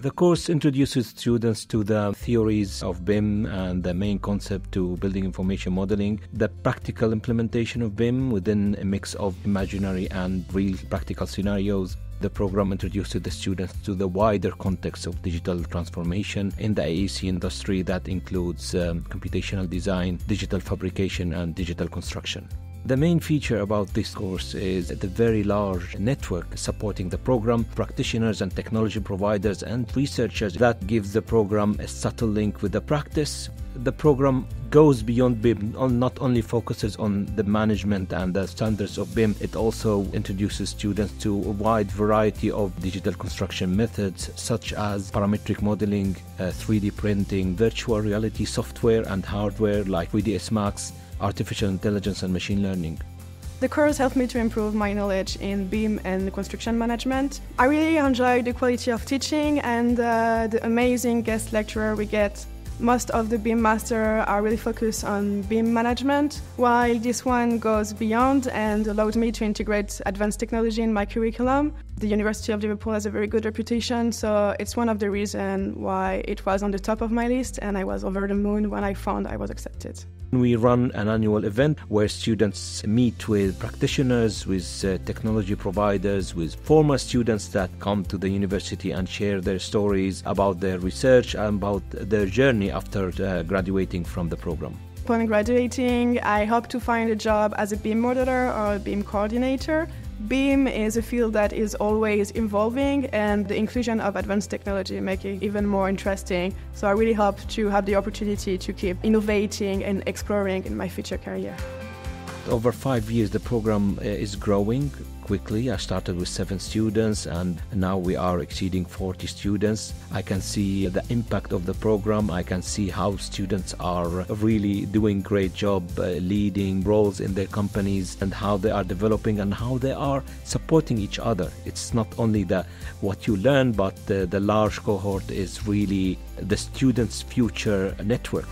The course introduces students to the theories of BIM and the main concept to building information modeling, the practical implementation of BIM within a mix of imaginary and real practical scenarios. The program introduces the students to the wider context of digital transformation in the AEC industry that includes um, computational design, digital fabrication, and digital construction. The main feature about this course is the very large network supporting the program, practitioners and technology providers and researchers that gives the program a subtle link with the practice. The program goes beyond BIM, not only focuses on the management and the standards of BIM, it also introduces students to a wide variety of digital construction methods such as parametric modeling, uh, 3D printing, virtual reality software and hardware like 3ds Max, artificial intelligence and machine learning. The course helped me to improve my knowledge in BIM and construction management. I really enjoyed the quality of teaching and uh, the amazing guest lecturer we get. Most of the BIM master are really focused on BIM management, while this one goes beyond and allowed me to integrate advanced technology in my curriculum. The University of Liverpool has a very good reputation, so it's one of the reasons why it was on the top of my list, and I was over the moon when I found I was accepted. We run an annual event where students meet with practitioners, with uh, technology providers, with former students that come to the university and share their stories about their research and about their journey after uh, graduating from the program. Upon graduating, I hope to find a job as a BIM modeler or a BIM coordinator. BIM is a field that is always evolving and the inclusion of advanced technology make it even more interesting. So I really hope to have the opportunity to keep innovating and exploring in my future career. Over five years, the program uh, is growing quickly. I started with seven students and now we are exceeding 40 students. I can see the impact of the program. I can see how students are really doing great job uh, leading roles in their companies and how they are developing and how they are supporting each other. It's not only the what you learn, but the, the large cohort is really the students' future network.